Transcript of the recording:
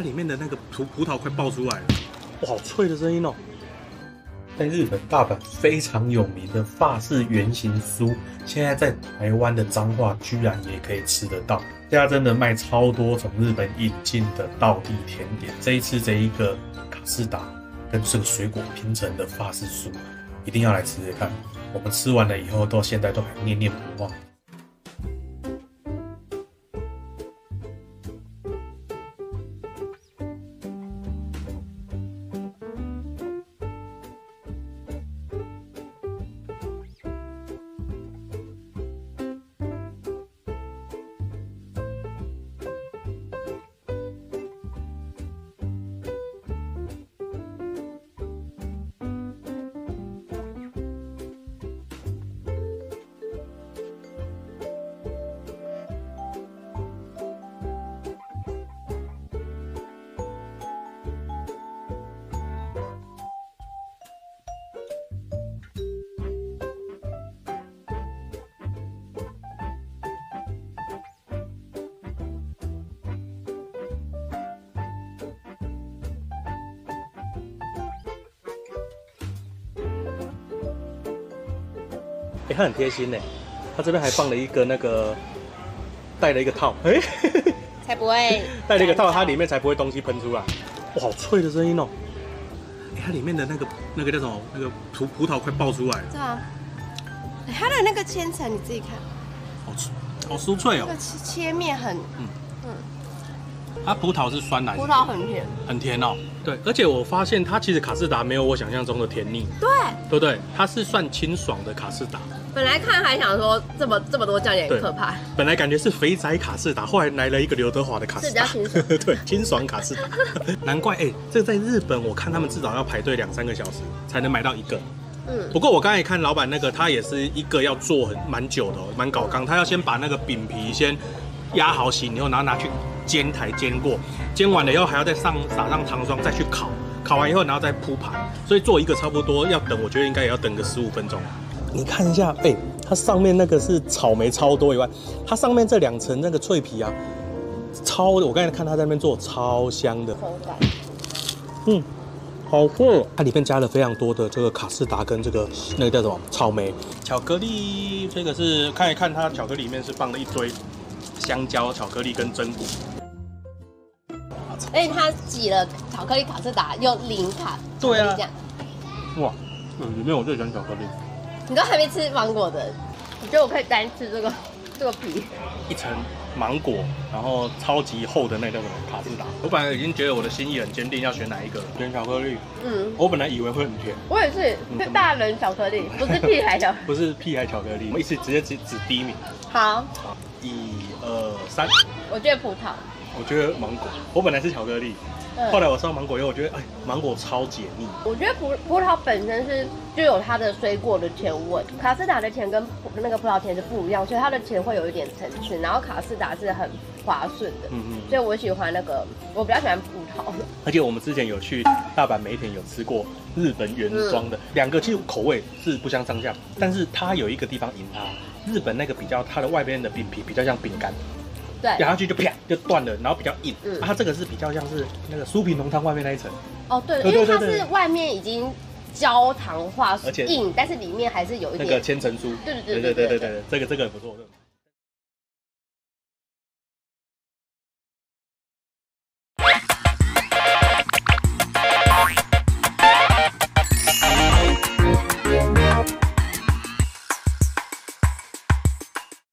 它里面的那个葡葡萄快爆出来了，哇，好脆的声音哦！在日本大阪非常有名的法式圆形酥，现在在台湾的彰化居然也可以吃得到。家真的卖超多从日本引进的道地甜点，这一次这一个卡士达跟这个水果拼成的法式酥，一定要来吃吃看。我们吃完了以后，到现在都还念念不忘。哎，它很贴心呢，它这边还放了一个那个带了一个套，哎，才不会带了一个套，它里面才不会东西喷出来。哇，好脆的声音哦！哎，它里面的那个那个叫什么？那个葡葡萄快爆出来了。对啊，它的那个千层你自己看，好脆，好酥脆哦。切切面很，嗯嗯，它葡萄是酸奶，葡萄很甜，很甜哦。对，而且我发现它其实卡士达没有我想象中的甜腻，对，对不对？它是算清爽的卡士达。本来看还想说这么这么多酱也很可怕，本来感觉是肥仔卡士达，后来来了一个刘德华的卡士达，对，清爽卡士达，难怪哎，这在日本我看他们至少要排队两三个小时才能买到一个，嗯，不过我刚才看老板那个，他也是一个要做很蛮久的，蛮搞刚，他要先把那个饼皮先压好型以后，然后拿去煎台煎过，煎完了以后还要再上撒上糖霜再去烤，烤完以后然后再铺盘，所以做一个差不多要等，我觉得应该也要等个十五分钟。你看一下，哎，它上面那个是草莓超多以外，它上面这两层那个脆皮啊，超，我刚才看它在那边做超香的，口感，嗯，好脆，它里面加了非常多的这个卡士达跟这个那个叫什么？草莓。巧克力，这个是看一看它巧克力里面是放了一堆香蕉巧克力跟榛果，而且它挤了巧克力卡士达又零卡，对啊，哇，嗯，里面我最喜欢巧克力。你都还没吃芒果的，我觉得我可以单吃这个这个皮。一层芒果，然后超级厚的那个卡士达。我本来已经觉得我的心意很坚定，要选哪一个？选巧克力。嗯。我本来以为会很甜。我也是，是大人巧克力，不是屁孩巧。不是屁孩巧克力。我们一起直接指指第一名。好。一二三。我觉得葡萄。我觉得芒果。我本来是巧克力。后来我烧芒果以后，我觉得哎，芒果超解腻。我觉得葡葡萄本身是就有它的水果的甜味，卡士达的甜跟那个葡萄甜是不一样，所以它的甜会有一点层次。然后卡士达是很滑顺的，嗯嗯。所以我喜欢那个，我比较喜欢葡萄。而且我们之前有去大阪梅田有吃过日本原装的，两个其实口味是不相上下，但是它有一个地方赢它，日本那个比较它的外边的饼皮比较像饼干。对，咬下去就啪就断了，然后比较硬。嗯，它这个是比较像是那个酥皮浓汤外面那一层。哦，对，因为它是外面已经焦糖化，而且硬，但是里面还是有一点那个千层酥。对对对对对对对，这个这个不错。